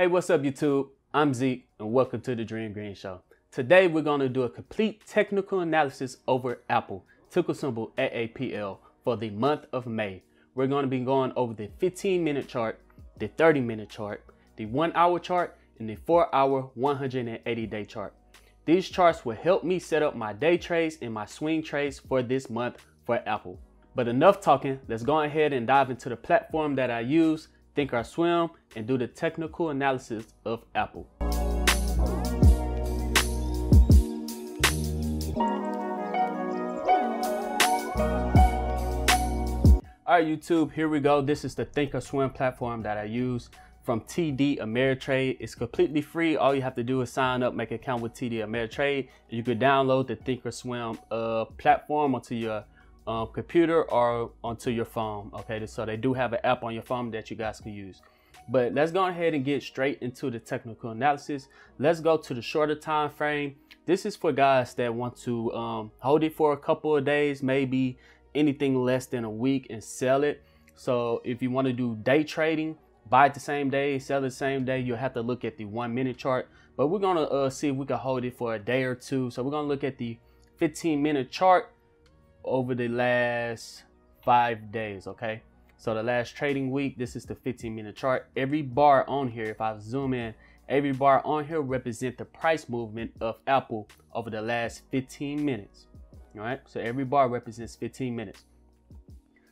Hey, what's up YouTube? I'm Zeke and welcome to the Dream Green Show. Today we're going to do a complete technical analysis over Apple, ticker symbol AAPL, for the month of May. We're going to be going over the 15 minute chart, the 30 minute chart, the 1 hour chart, and the 4 hour 180 day chart. These charts will help me set up my day trades and my swing trades for this month for Apple. But enough talking, let's go ahead and dive into the platform that I use, Thinkorswim, and do the technical analysis of Apple. All right, YouTube, here we go. This is the Thinkorswim platform that I use from TD Ameritrade. It's completely free. All you have to do is sign up, make an account with TD Ameritrade. You can download the Thinkorswim uh, platform onto your um, computer or onto your phone. Okay, so they do have an app on your phone that you guys can use. But let's go ahead and get straight into the technical analysis. Let's go to the shorter time frame. This is for guys that want to um, hold it for a couple of days, maybe anything less than a week and sell it. So if you want to do day trading, buy it the same day, sell the same day, you'll have to look at the one minute chart. But we're going to uh, see if we can hold it for a day or two. So we're going to look at the 15 minute chart over the last five days, okay? So the last trading week, this is the 15 minute chart. Every bar on here, if I zoom in, every bar on here represent the price movement of Apple over the last 15 minutes. All right, so every bar represents 15 minutes.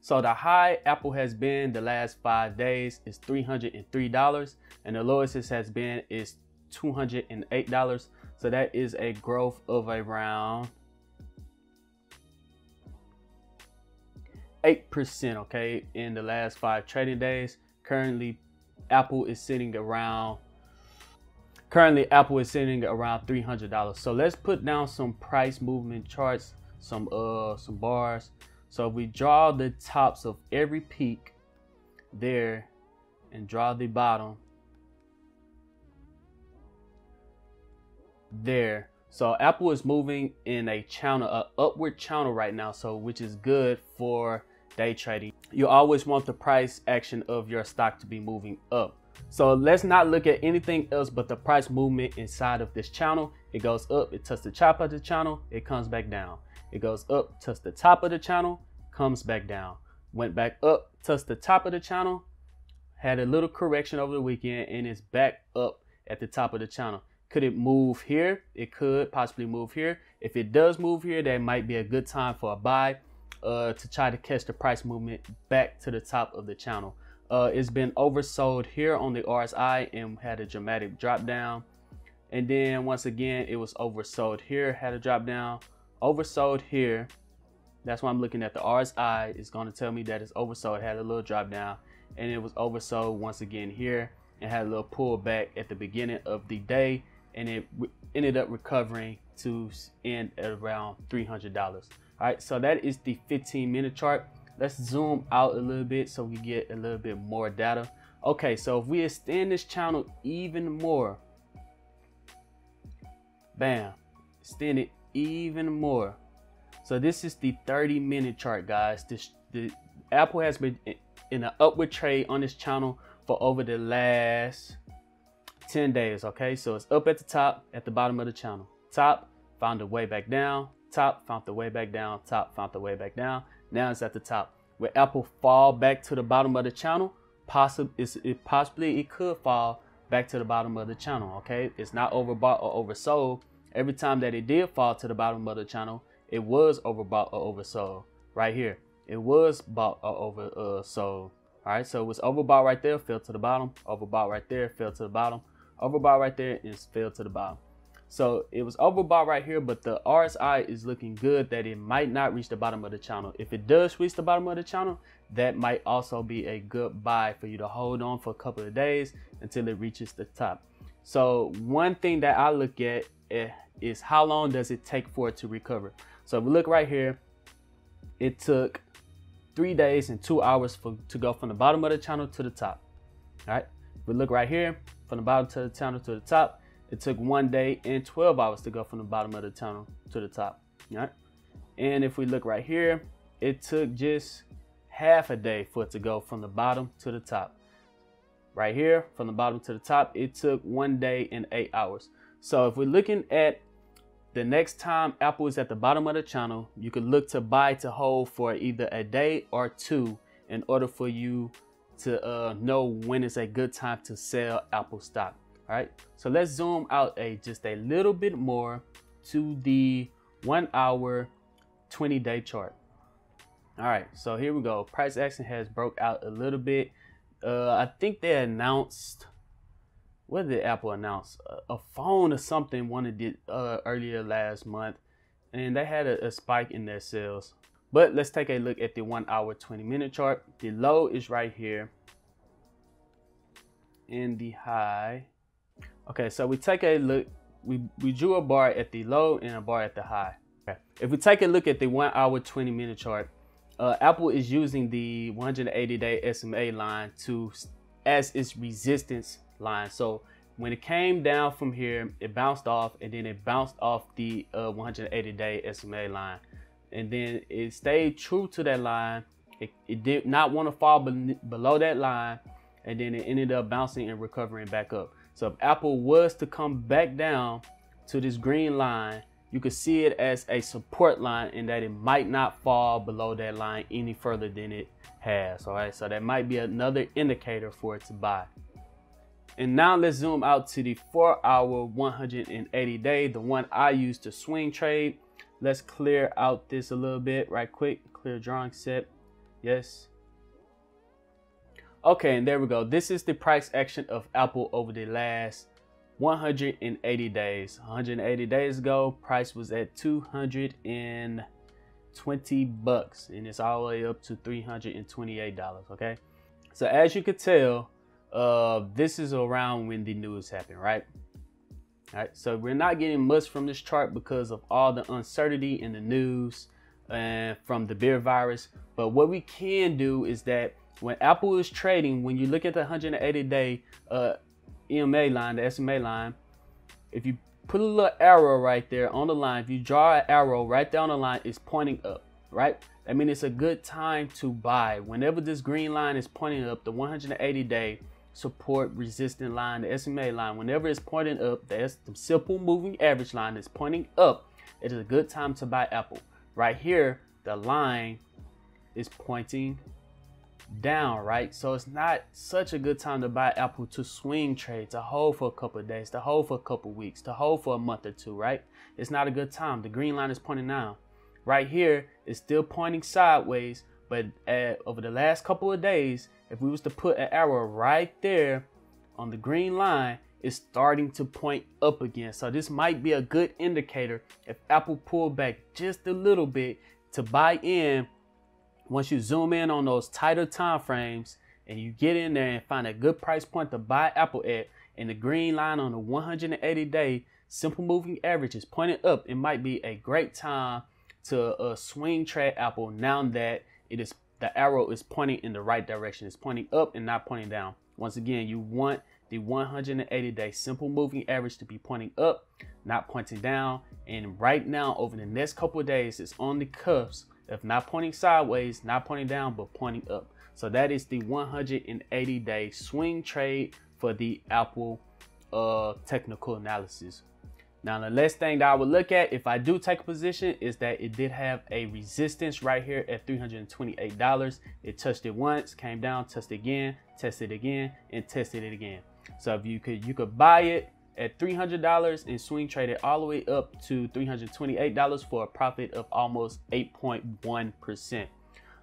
So the high Apple has been the last five days is $303, and the lowest it has been is $208. So that is a growth of around 8%, okay, in the last five trading days. Currently, Apple is sitting around currently Apple is sitting around $300. So let's put down some price movement charts some uh some bars. So if we draw the tops of every peak there and draw the bottom there. So Apple is moving in a channel, a upward channel right now, so which is good for day trading. You always want the price action of your stock to be moving up. So let's not look at anything else but the price movement inside of this channel. It goes up, it touches the top of the channel, it comes back down. It goes up, touches the top of the channel, comes back down. Went back up, touched the top of the channel, had a little correction over the weekend, and it's back up at the top of the channel. Could it move here? It could possibly move here. If it does move here, that might be a good time for a buy uh, to try to catch the price movement back to the top of the channel. Uh, it's been oversold here on the RSI and had a dramatic drop down. And then once again, it was oversold here, had a drop down oversold here. That's why I'm looking at the RSI. It's going to tell me that it's oversold. It had a little drop down and it was oversold once again here and had a little pullback at the beginning of the day and it ended up recovering to end at around $300. All right, so that is the 15 minute chart. Let's zoom out a little bit so we get a little bit more data. Okay, so if we extend this channel even more, bam, extend it even more. So this is the 30 minute chart, guys. This the Apple has been in an upward trade on this channel for over the last 10 days. Okay, so it's up at the top, at the bottom of the channel. Top, found a way back down. Top, found the way back down. Top, found the way back down. Now it's at the top. Will Apple fall back to the bottom of the channel? Possibly, it possibly it could fall back to the bottom of the channel. Okay, it's not overbought or oversold every time that it did fall to the bottom of the channel, it was overbought or oversold right here. It was bought or oversold. Uh, All right, so it was overbought right there, fell to the bottom. Overbought right there, fell to the bottom. Overbought right there, and fell to the bottom. So it was overbought right here, but the RSI is looking good that it might not reach the bottom of the channel. If it does reach the bottom of the channel, that might also be a good buy for you to hold on for a couple of days until it reaches the top. So one thing that I look at eh, is how long does it take for it to recover? So if we look right here, it took three days and two hours for to go from the bottom of the channel to the top. All right. We look right here, from the bottom to the channel to the top, it took one day and 12 hours to go from the bottom of the tunnel to the top. All right. And if we look right here, it took just half a day for it to go from the bottom to the top. right here from the bottom to the top, it took one day and eight hours. So if we're looking at the next time Apple is at the bottom of the channel, you could look to buy to hold for either a day or two in order for you to uh, know when is a good time to sell Apple stock. All right, so let's zoom out a just a little bit more to the one hour, 20 day chart. All right, so here we go. Price action has broke out a little bit. Uh, I think they announced, what did Apple announce? A, phone or something one of uh, earlier last month, and they had a, a spike in their sales. But let's take a look at the one hour, 20 minute chart. The low is right here, and the high. Okay, so we take a look. We we drew a bar at the low and a bar at the high. Okay. If we take a look at the one hour, 20 minute chart, uh, Apple is using the 180 day SMA line to as its resistance line. So when it came down from here, it bounced off and then it bounced off the uh, 180 day SMA line. And then it stayed true to that line. It, it did not want to fall be below that line. And then it ended up bouncing and recovering back up. So if Apple was to come back down to this green line, you could see it as a support line in that it might not fall below that line any further than it has. All right, so that might be another indicator for it to buy. And now let's zoom out to the four hour 180 day, the one I use to swing trade. Let's clear out this a little bit right quick. Clear drawing set. Yes. Okay, and there we go. This is the price action of Apple over the last 180 days. 180 days ago, price was at 220 bucks and it's all the way up to $328, okay? So as you could tell, uh, this is around when the news happened, right? All right, so we're not getting much from this chart because of all the uncertainty in the news and from the beer virus. But what we can do is that when Apple is trading, when you look at the 180 day uh, EMA line, the SMA line, if you put a little arrow right there on the line, if you draw an arrow right down the line, it's pointing up, right? I mean, it's a good time to buy. Whenever this green line is pointing up, the 180 day support resistant line, the SMA line, whenever it's pointing up, that's the simple moving average line is pointing up, it is a good time to buy Apple. Right here, the line is pointing down, right? So it's not such a good time to buy Apple to swing trade, to hold for a couple of days, to hold for a couple of weeks, to hold for a month or two, right? It's not a good time. The green line is pointing down. Right here, it's still pointing sideways, but at, over the last couple of days, if we was to put an arrow right there on the green line, it's starting to point up again. So this might be a good indicator if Apple pull back just a little bit to buy in once you zoom in on those tighter time frames and you get in there and find a good price point to buy Apple at, and the green line on the 180 day simple moving average is pointing up, it might be a great time to uh, swing trade Apple now that it is the arrow is pointing in the right direction. It's pointing up and not pointing down. Once again, you want the 180 day simple moving average to be pointing up, not pointing down. And right now, over the next couple days, it's on the cuffs if not pointing sideways, not pointing down, but pointing up. So that is the 180 day swing trade for the Apple uh, technical analysis. Now, the last thing that I would look at if I do take a position is that it did have a resistance right here at $328. It touched it once, came down, touched it again, tested it again, and tested it again. So if you could you could buy it at $300 and swing traded all the way up to $328 for a profit of almost 8.1%.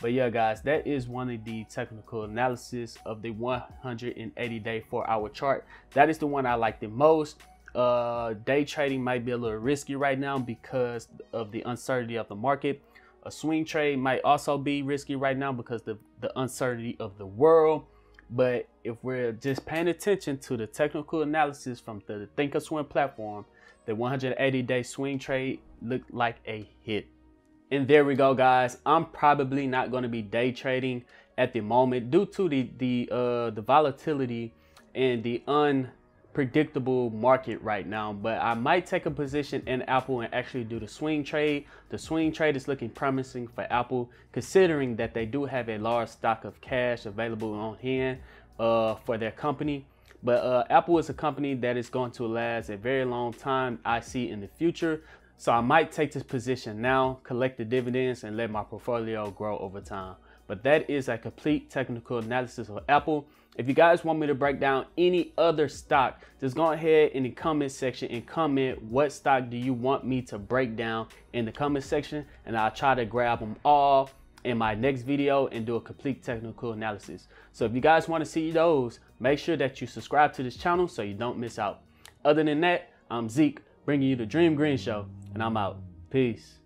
But yeah, guys, that is one of the technical analysis of the 180 day four hour chart. That is the one I like the most. Uh, day trading might be a little risky right now because of the uncertainty of the market. A swing trade might also be risky right now because the, the uncertainty of the world. But if we're just paying attention to the technical analysis from the Thinkorswim platform, the 180 day swing trade looked like a hit. And there we go, guys. I'm probably not going to be day trading at the moment due to the the uh, the volatility and the un predictable market right now, but I might take a position in Apple and actually do the swing trade. The swing trade is looking promising for Apple, considering that they do have a large stock of cash available on hand uh, for their company. But uh, Apple is a company that is going to last a very long time, I see in the future. So I might take this position now, collect the dividends, and let my portfolio grow over time. But that is a complete technical analysis of Apple. If you guys want me to break down any other stock, just go ahead in the comment section and comment what stock do you want me to break down in the comment section, and I'll try to grab them all in my next video and do a complete technical analysis. So if you guys want to see those, make sure that you subscribe to this channel so you don't miss out. Other than that, I'm Zeke, bringing you the Dream Green Show, and I'm out. Peace.